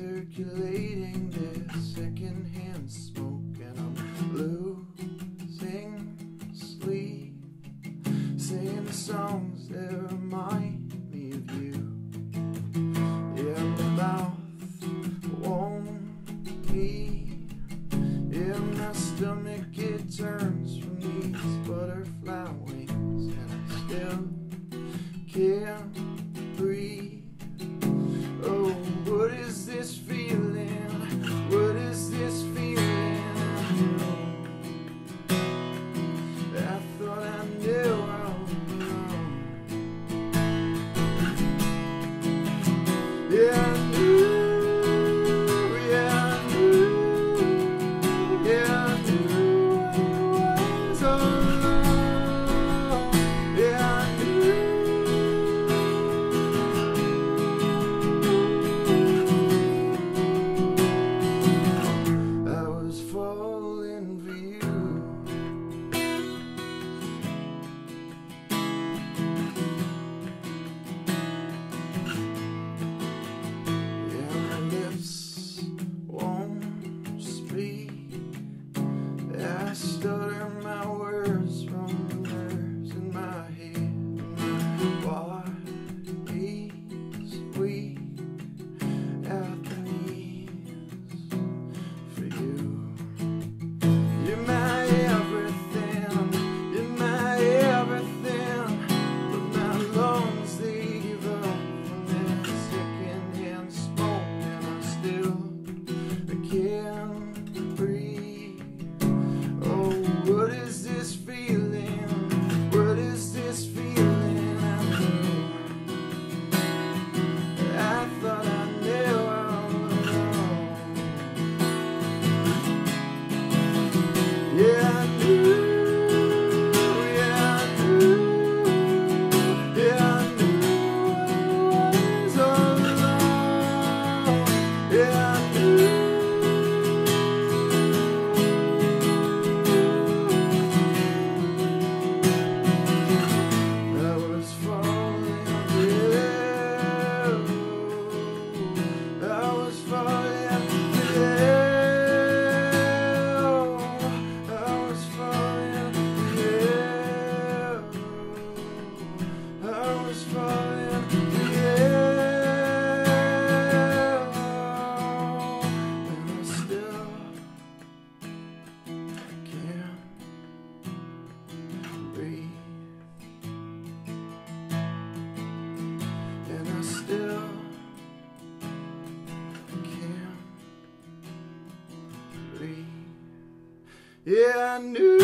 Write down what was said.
circulating this secondhand smoke, and I'm losing sleep, singing the songs that remind me of you. Yeah, my mouth won't be in my stomach, it turns from these butterfly wings, and I still. Yeah, I knew.